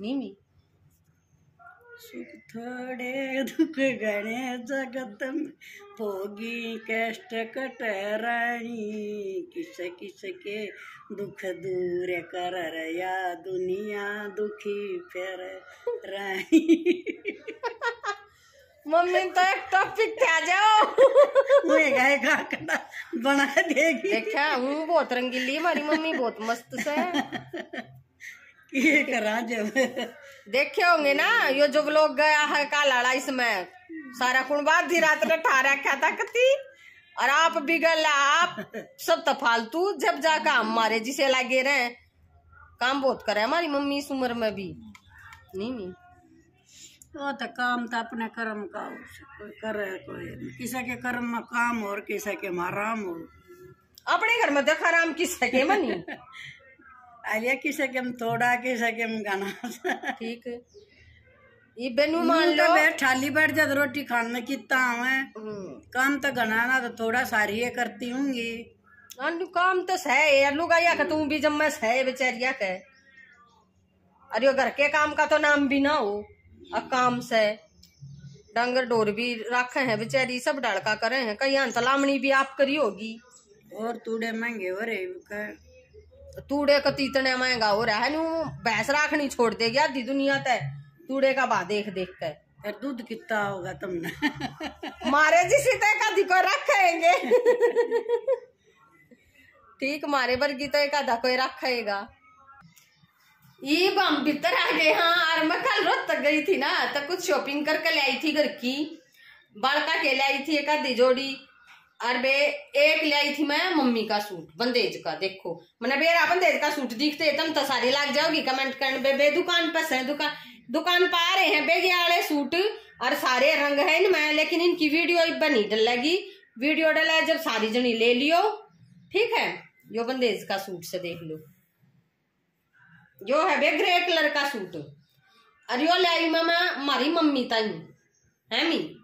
नीमी सुख थोड़े दुख गणे जगत में भोगी कष्ट कट रानी किस किस के दुख दूर कर या दुनिया दुखी फिर रानी मम्मी तो एक टॉपिक पे आ जाओ मैं गाय काकड़ा बना देगी. देखा हूँ बहुत रंगीली हमारी मम्मी बहुत मस्त से ये करा जब। देखे होंगे ना यो जो लोग गया है कालाड़ा इसमें सारा कुणबा धी रात ने ठा रखा था कती और आप बिगल आप सब तो फालतू जब जा काम मारे जिसे लगे रहे। काम बहुत करे हमारी मम्मी इस उम्र में भी। नहीं नहीं। वो तो काम तो अपने कर्म का कोई करे कोई किसी के कर्म में काम और किसी के में आराम हो। अपने घर में देखा राम की सके मनी? आलिया किसी के थोड़ा के में गाना। ठीक। है ये बेनू मान लो। बैठ थाली बैठ जा रोटी खाने में कितना हम्म, काम तो तो थोड़ा सारी ये करती होंगी। काम तो सह का तू भी जब मैं सह बेचारिया के अरे घर के काम का तो नाम भी ना हो। अब काम से डंगर डोर भी रखे हैं बेचारी सब डड़का करे हैं कहीं अंत लामणी भी आप करी होगी। और तूड़े महँगे हो रहे तूड़े का तीतने महँगा हो रहा है नू भैंस राखनी छोड़ देगी आधी दुनिया तय तूड़े का बा देख देख कर फिर दूध कितना होगा तुमने? मारे जिसी तय का को रखेंगे। ठीक मारे वर्गी तो एक आधा कोई रखेगा। ये बम भीतर आ गए हाँ और मैं कल रोज तक गई थी ना तो कुछ शॉपिंग करके ले आई थी घर की। बड़का के ले आई थी एक आधी जोड़ी। और बे एक ले आई थी मैं मम्मी का सूट, बंदेज का, देखो। मैंने बेरा बंदेज का सूट दिखते तुम तो सारी लाग जाओगी कमेंट करने। बे बे दुकान पर से दुकान दुकान आ रहे हैं, बेगे सूट, और सारे रंग है इनमें लेकिन इनकी वीडियो बनी डलेगी वीडियो डला जब सारी जनी ले लियो। ठीक है? यो बंदेज का सूट से देख लो। यो है बे ग्रे कलर का सूट। और यो ले आई मैं हमारी मम्मी ताई। है मी?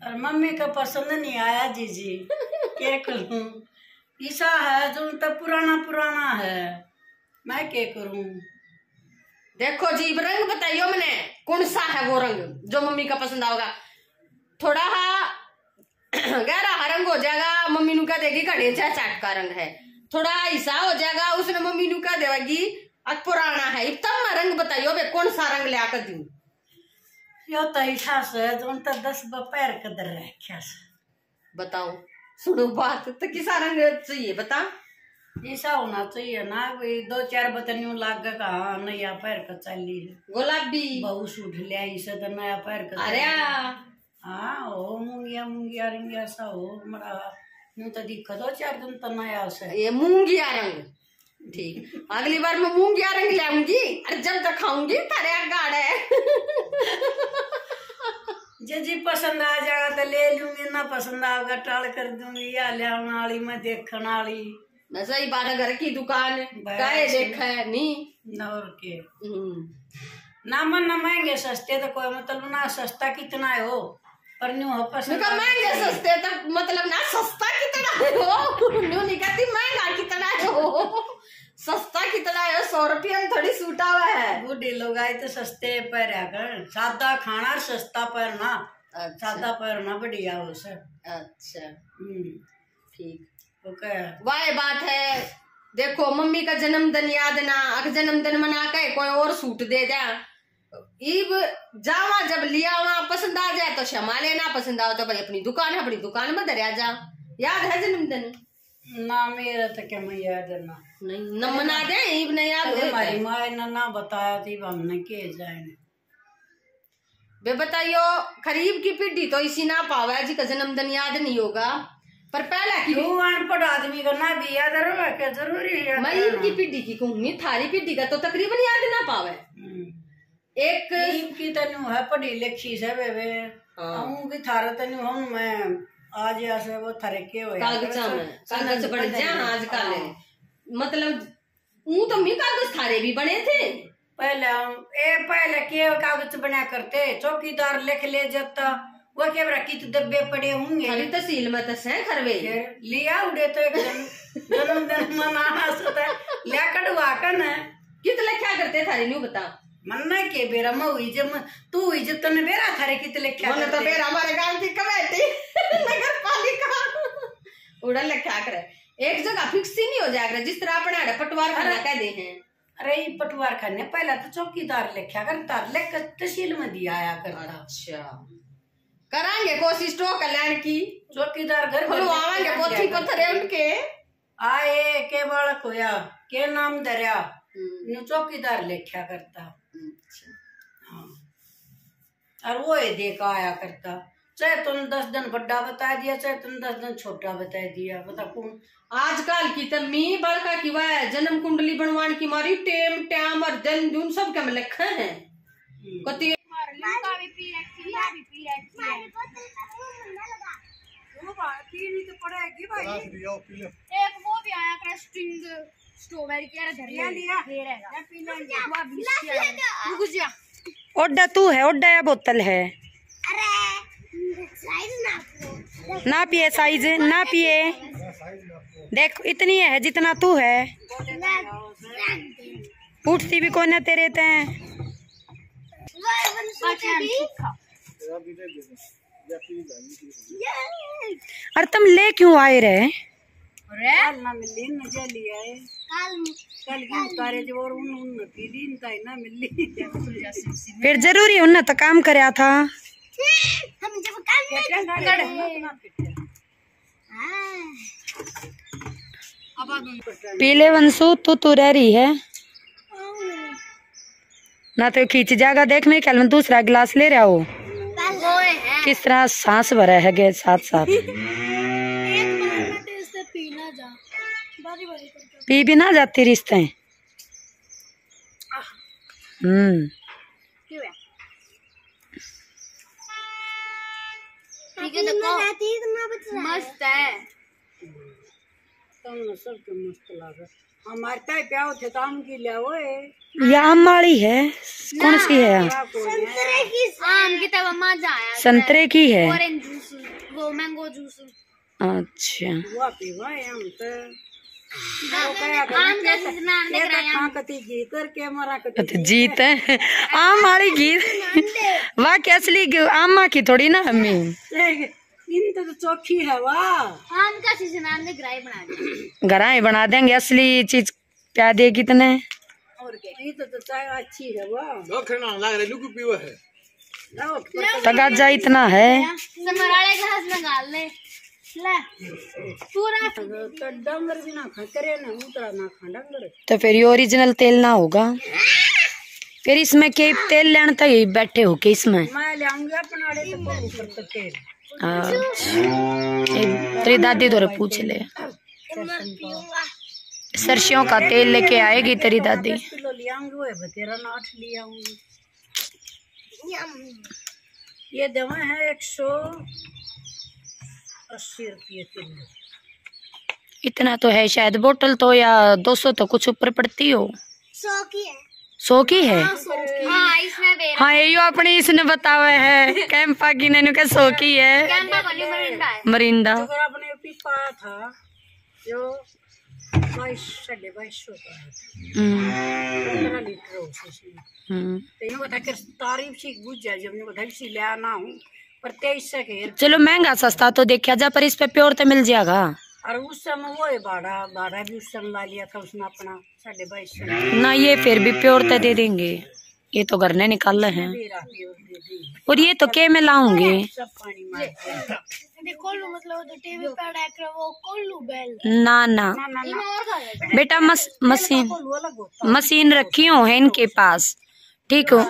और मम्मी का पसंद नहीं आया जीजी। क्या करूँ? ईसा है जो तो पुराना पुराना है। मैं क्या करूँ? देखो जी, रंग बताइयो मैंने, कौन सा है वो रंग जो मम्मी का पसंद आओगा? थोड़ा हा गहरा हा रंग हो जाएगा, मम्मी नु कह देगी घड़े चाहे चाट का रंग है। थोड़ा ऐसा हो जाएगा, उसने मम्मी नु कह देगी अब पुराना है। मैं रंग बताइयो बे कौन सा रंग ले आकर दू यो तो ईसा से जो तो दस पैर कदर रखा से। बताओ सुनो बात तो किसा रंग चाहिए बता। ऐसा होना चाहिए ना कोई दो चार बतनियों लाग का हाँ नया पैर का चली है। गुलाबी। बहु सूट ले आई से तो नया पैर का अरे हाँ। हो मुंगिया मुंगिया रिंगिया सा हो मरा यूँ तो दिख दो चार दिन तो नया से। ये मूंगिया रंग ठीक। अगली बार मैं मूंगिया रंग लाऊँगी और जब तक खाऊँगी तारे गाड़े जे जी पसंद आ जाएगा तो ले लूँगी ना पसंद आएगा टाल कर दूँगी या ले वाली मैं देखने वाली। न सही बात है घर की दुकान। काहे देखा है नहीं? और के। हम्म, ना मन ना महँगे सस्ते तो कोई मतलब ना सस्ता कितना है हो पर न्यू हो पसंद महँगे सस्ते तक मतलब ना सस्ता कितना है हो न्यू नहीं कहती महँगा कितना है हो सस्ता सौ रुपया में थोड़ी सूटा हुआ है बूढ़े लोग आए तो सस्ते पैर कर सादा खाना सस्ता पैर ना अच्छा सादा पैर ना बढ़िया हो सर अच्छा ठीक ओके वह बात है देखो मम्मी का जन्मदिन याद ना अगर जन्मदिन मना के कोई और सूट दे दे इब जावा जब लिया वहाँ पसंद आ जाए तो क्षमा लेना पसंद आओ तो भाई अपनी दुकान है अपनी दुकान में दरिया जा याद है जन्मदिन ना मेरा तो क्या मैं याद है ना। नहीं न मना दे इब नहीं याद है हमारी माँ ने ना बताया थी हमने के जाए बे बताइयो खरीब की पीढ़ी तो इसी ना पावे जी का जन्मदिन याद नहीं होगा। पर पहला की क्यों अनपढ़ आदमी को ना भी याद रहे क्या ज़रूरी है मैं इनकी पीढ़ी की कहूँगी थारी पीढ़ी का तो तकरीबन याद ना पावे। हम्म। एक इनकी तनु है पढ़ी लिखी से वे वे। हाँ। की थारे तनु हम मैं आज ऐसे वो थारे के हो कागजा में कागज़ बन जा आजकल मतलब ऊ तो मी कागज़ थारे भी बने थे। पहले ए पहले के कागज़ बना करते। चौकीदार लिख ले जाता वो के बरा कित डब्बे पड़े होंगे। खाली तहसील में तो सह खरवे लिया उड़े तो एक जन जन्मदिन मनाना सोता लिया कटवा कर ना कितने करते थारे न्यू बता। बेरा जब मैं- तू हुई जब तने बेरा थारे कित लिखा बोले तो फिर हमारे गाँव की कमेटी नगर पालिका उड़ा लिखा करे? एक जगह फिक्स ही नहीं हो जाएगा जिस तरह अपने आड़े पटवार खाना कह दे हैं। अरे ये पटवार खाने पहला तो चौकीदार लिखा करता लिख कर तहसील में दिया आया करता अच्छा। करांगे कोशिश तो कल्याण की। चौकीदार घर खुलवाएँगे पोथी पत्थरे उनके। आए के बालक होया के नाम धरया। चौकीदार लिखा करता। और वो ही देखा आया करता। चाहे तुम दस दिन बड़ा बता दिया चाहे तुम दस दिन छोटा बता दिया बता कौन। आजकल की तो मी बड़का की वह जन्म कुंडली बनवाने की मारी टेम टैम और दिन दून सब के में लिखे हैं। कति एक वो भी आया स्ट्रॉबेरी की धर लिया। रुक जा। ओड्डा तू है ओड्डा या बोतल है? ना पिए साइज़ ना पिए देख इतनी है जितना तू है। उठती भी कौन है तेरे ते? अरे तुम ले क्यों आए रहे कल ना मिली न जा लिया है। कल की उतारे जो और उन उन पी ली न मिली। फिर ज़रूरी उन तो काम करया था। पीले वंशु तू तू रह रही है। ना तो खींच जाएगा देख मैं कल में दूसरा गिलास ले रहा हो। किस तरह सांस भरा है साथ साथ पी भी ना जाती रिश्ते। हम्म। क्यों है? ठीक है देखो। मस्त है। तुम सबके मस्त लागे। हमारे ताई प्याव थे काम की लिया वो है। ये आम माड़ी है? कौन सी है? है? आम की तब मज़ा आया। संतरे की है? वो मैंगो जूस अच्छा। है तो तो तो जीत है आम माड़ी गीत वाह क्या असली आमा की थोड़ी ना हमी इन तो चौखी है वाह आम का सीज़न ग्राई बना बना देंगे असली चीज़ प्या दे कितने और क्या ये तो, तो चाय अच्छी है वाह है लाओ, तो तगाजा इतना है समराले ले तो तो फिर ये ओरिजिनल तेल ना होगा फिर इसमें के तेल लेने तक ही बैठे हो के इसमें तेरी दादी तो पूछ ले सरसों का तेल लेके आएगी तेरी दादी दस किलो ले आऊँगी वो बतेरा ना आठ ले आऊँगी ये दवा है एक सौ अस्सी रुपये किलो। इतना तो है शायद बोतल तो या दो सौ तो कुछ ऊपर पड़ती हो। सौ की है। सौ की है? हाँ इसमें हाँ। यो अपनी इसने बतावा है कैंपा की ने क्या सौ की है। है। मरिंदा सौ का हम्म, हो हम्म। तो यूँ बता कर तारीफ़ सी बुझ जाए जब ले आना हूँ पर तेईस से घेर चलो महँगा सस्ता तो देखा जा पर इस पे प्योर तो मिल जाएगा। और उस समय वो है भाड़ा भाड़ा भी उस समय ला लिया था उसने अपना साढ़े बाईस ना ये फिर भी प्योर तो दे देंगे। ये तो घर ने निकाल रहे हैं। और ये तो के में लाऊँगे? मतलब जो टीवी पे डाक रहा वो कोल्लू बेल ना ना। बेटा मस, मशीन अलग होता। मशीन रखी हो है इनके पास। ठीक हो।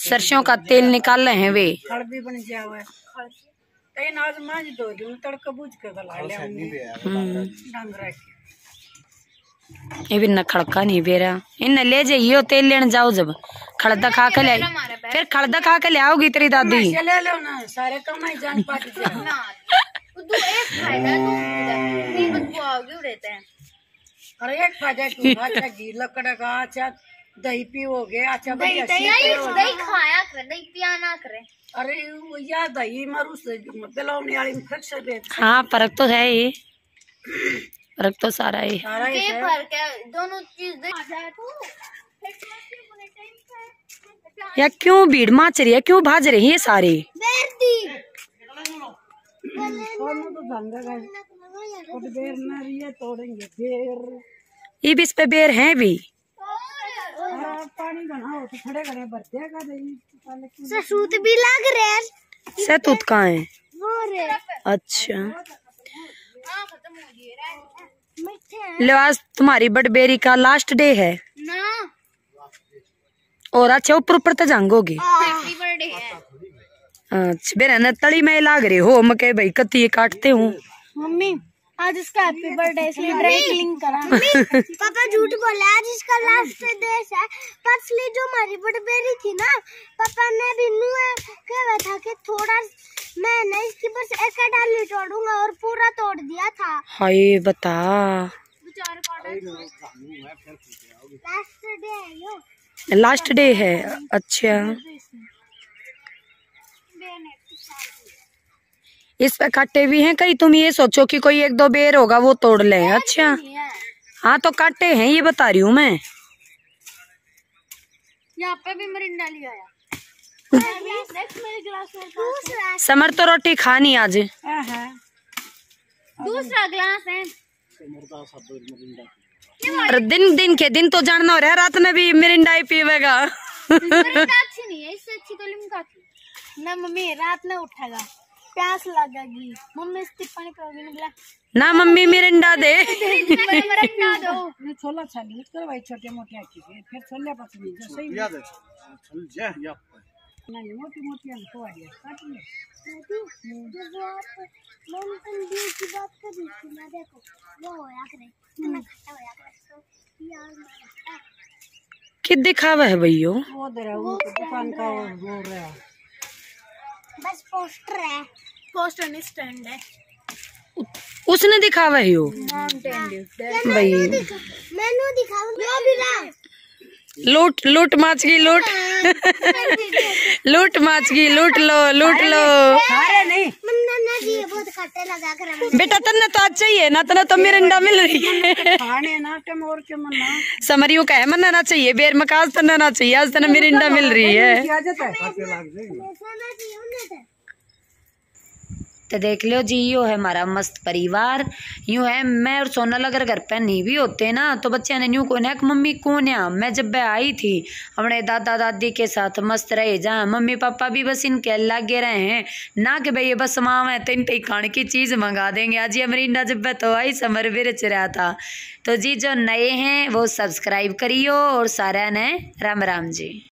सरसों का तेल निकाल रहे हैं वे। खड़ बन गया हुआ है आज मांझ दो दूँ तड़का बुझ के गला ले आऊँगी। हम्म, ये भी न खड़का नहीं बेरा। इन ले जाइयो तेल लेने जाओ जब। खड़दा खा के ले फिर खड़दा खा के ले आओगी तेरी दादी। चले लो ना सारे कमाई जान ना दो एक फ़ायदा है हैं और एक फ़ायदा की अच्छा घी लकड़ा का अच्छा दही पियोगे अच्छा दही दही दही खाया करे दही पिया ना करे। अरे वो या दही मारू से पिलावने वाली में दे हाँ। फ़र्क तो है ही। फ़र्क तो सारा ही। सारा ही के फ़र्क है? दोनों चीज़ दे तो। या क्यों भीड़ माच रही है? क्यों भाज रही है सारे? ये भी इस पे बेर हैं भी। सूत भी लग रहे हैं। सहतूत कहाँ है? अच्छा। हाँ खत्म हो गए मिठे हैं। लो आज तुम्हारी बडबेरी का लास्ट डे है। ना। और अच्छा ऊपर ऊपर तो जांगोगी। हैप्पी अच्छा बेरा न तली में लाग रही हो मैं भाई कत्ती ये काटते हूँ। मम्मी आज इसका हैप्पी बर्थडे इसलिए ड्राई क्लीन करा। पापा झूठ बोला आज इसका लास्ट देश है। परसली जो हमारी बटबेरी थी ना पापा ने भी कहा था कि थोड़ा मैं ना इसकी बस एक डाली तोड़ूँगा और पूरा तोड़ दिया था। हाय बता। लास्ट डे है यो। लास्ट डे है अच्छा। इस पे काटे भी हैं कहीं तुम ये सोचो कि कोई एक दो बेर होगा वो तोड़ ले अच्छा। हाँ। तो काटे हैं ये बता रही हूँ मैं। यहाँ पे भी मरिंडा लिया आया। समर तो रोटी खानी आज। दूसरा ग्लास है। और दिन दिन के दिन तो जानना हो रहा है रात में भी मिरिंडा ही पीवेगा। अच्छी नहीं है इससे अच्छी तो लिमका थी। ना मम्मी रात में उठेगा प्यास लगेगी। मम्मी इसकी पानी पियोगी ना बोला ना मम्मी मिरिंडा दे। मरिंडा दो। छोला छाली करवाई छोटे मोटे आखी के। फिर छोले पसंद जो सही याद है। चल जा या नहीं मोटी मोटी हमको आ गया काट ले। जब वो आप मोमटन दी की बात कर रही थी ना देखो वो होया करे कितना खट्टा होया करे तो यार मारा कि दिखावा है भैयो? वो दे रहा वो दुकान का वो हो रहा बस पोस्टर है। पोस्टर नहीं स्टैंड है। उसने दिखावा है यो? भाई। मेनू ला लूट लूट माच की लूट। लूट माच की लूट लो लूट लो। सारे नहीं। ना जी बहुत खट्टे लगा कर हमें बेटा तन्ने तो आज चाहिए ना तना तो मिरिंडा मिल रही है। खाने ना के मोर के मन्ना। समरियो का है मन्ना ना चाहिए बेर मकाज तन्ना ना चाहिए आज तन्ने मिरिंडा मिल रही है क्या जाता है ऐसा ना जी उन्हें तो देख लो जी यो है हमारा मस्त परिवार। यूँ है, मैं और सोनल अगर घर पर नहीं भी होते ना तो बच्चे ने यूँ कोने कि मम्मी कौन है? मैं जब मैं आई थी, अपने दादा दादी के साथ मस्त रहे जहाँ मम्मी पापा भी बस इनके लगे रहे हैं। ना कि भाई ये बस माँ है तो इन इनके खाने की चीज़ मंगा देंगे। आज ये अमरिंडा जब मैं तो आई, समर बिरच रहा था। तो जी जो नए हैं, वो सब्सक्राइब करियो और सारा ने राम राम जी।